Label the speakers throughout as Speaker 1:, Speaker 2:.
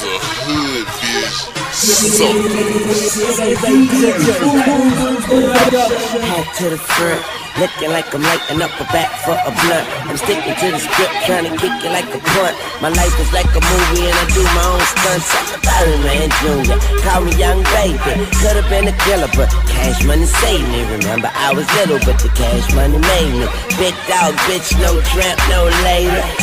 Speaker 1: the hood, bitch.
Speaker 2: Hat to the front. Looking like I'm lighting up a back for a blunt. I'm sticking to the script, trying to kick it like a punt. My life is like a movie and I do my own stunts. I'm a man junior, call me young baby. Could've been a killer, but cash money saved me. Remember, I was little, but the cash money made me. Big dog, bitch, no tramp, no lady.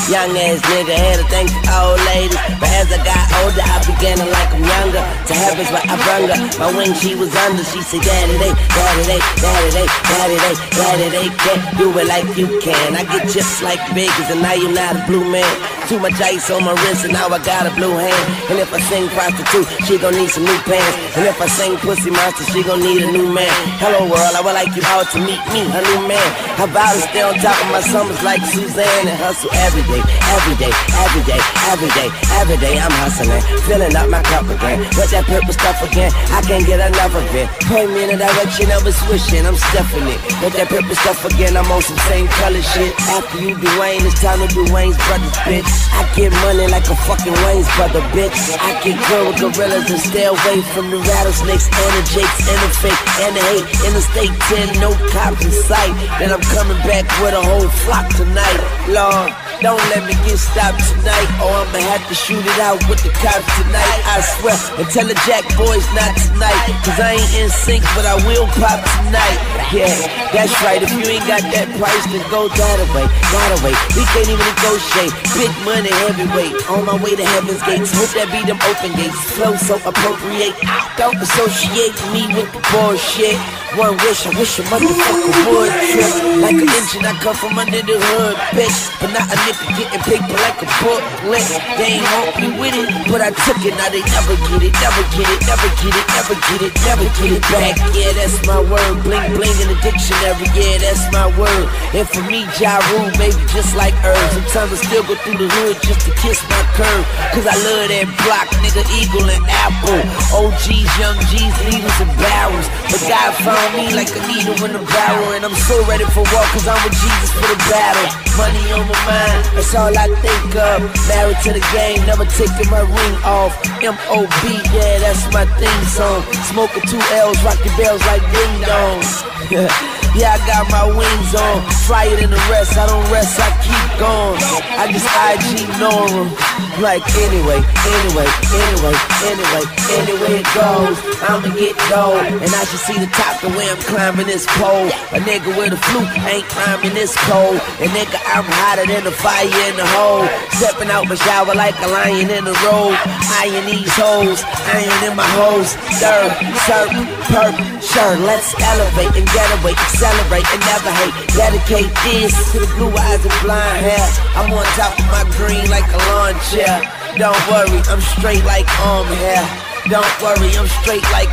Speaker 2: Young ass nigga had to thank the old lady. But as I got older, I began to like I'm younger. To heaven's where I brung her. My wing she was under. She said, Daddy, they, daddy, they, daddy, they, daddy, they, daddy they can't do it like you can. I get just like Biggs, and now you're not a blue man. Too much ice on my wrist, and now I got a blue hand. And if I sing prostitute, she gon' need some new pants. And if I sing pussy monster, she gon' need a new man. Hello world, I would like you all to meet me, a new man. How about to stay on top of my summers like Suzanne and hustle every day, every day, every day, every day, every day. I'm hustling, filling up my cup again. With that purple stuff again, I can't get enough of it. Point me in the direction of a swishing, I'm stuffing it. With that purple stuff again, I'm on some same color shit. After you do Wayne, it's time to do Warner Brothers, bitch. I get money like a fucking Warner Brother, bitch. I get good with gorillas and stay away from the rattlesnakes and the jakes and the fake and the hate. In the state 10, no cops in sight. Then I'm coming back with a whole flock tonight, Lord. Don't let me get stopped tonight, or I'ma have to shoot it out with the cops tonight. I swear, and tell the Jack boys not tonight, cause I ain't in sync, but I will pop tonight. Yeah, that's right, if you ain't got that price, then go that away, that away. We can't even negotiate. Big money, heavyweight, on my way to heaven's gates. Hope that be them open gates. Flow so appropriate, don't associate me with the bullshit. One wish, I wish a motherfucker would trip. Like an engine, I come from under the hood, bitch. But not a nigga getting paper like a booklet. They ain't want me with it, but I took it. Now they never get it, never get it, never get it, never get it, never get it back. Yeah, that's my word. Bling bling in the dictionary. Yeah, that's my word. And for me, Ja Rule, baby, just like herbs. Sometimes I still go through the hood just to kiss my curve. Cause I love that block, nigga, eagle and apple. OGs, young G's, needles and barrels. But God found me like a needle in a barrel. And I'm so ready for war, cause I'm with Jesus for the battle. Money on my mind, that's all I think of. Married to the game, never taking my ring off. M.O.B., yeah, that's my theme song. Smoking two L's, rocking bells like ding dongs. Yeah, I got my wings on, flyer than the rest. I don't rest, I keep going. I just IG normal. Like anyway, anyway, anyway, anyway, anyway it goes. I'ma get gold, and I should see the top the way I'm climbing this pole. A nigga with a flute ain't climbing this pole. And nigga, I'm hotter than the fire in the hole. Stepping out my shower like a lion in the road. Eyeing these hoes, iron in my hoes. Sir, sir, perp, sure. Let's elevate and get away celebrate and never hate. Dedicate this to the blue eyes and blind hair. I'm on top of my green like a lawn chair. Don't worry, I'm straight like arm hair. Don't worry, I'm straight like